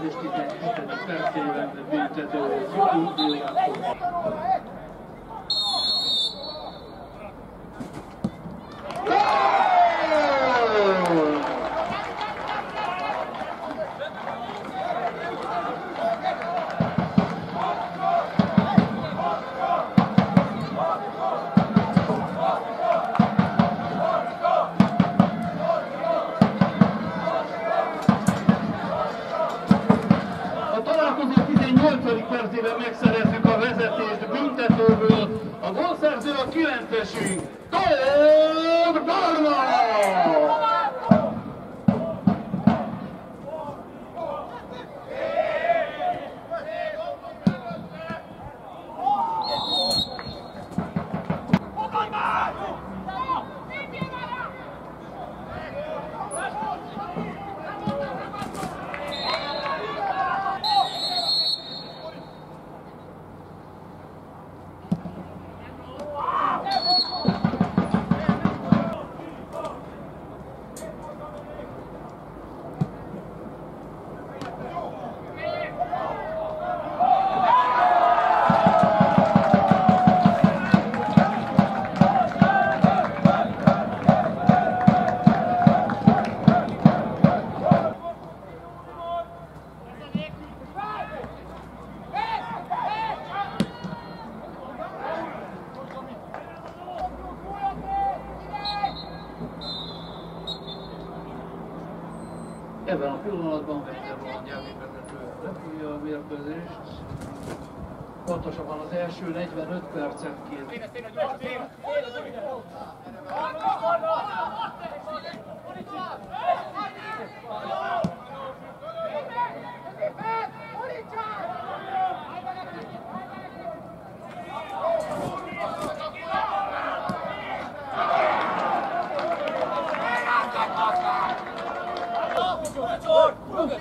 közös kifejezésen szerkében büntető jogát 18. percében megszerezzük a vezetést büntetőből. A gólszerző a 9-esünk, Tóth Barna! Oh, Ebben a pillanatban Westermann nyelvévezető lefújja a mérkőzést. Pontosabban az első 45 percet kér. 그렇지!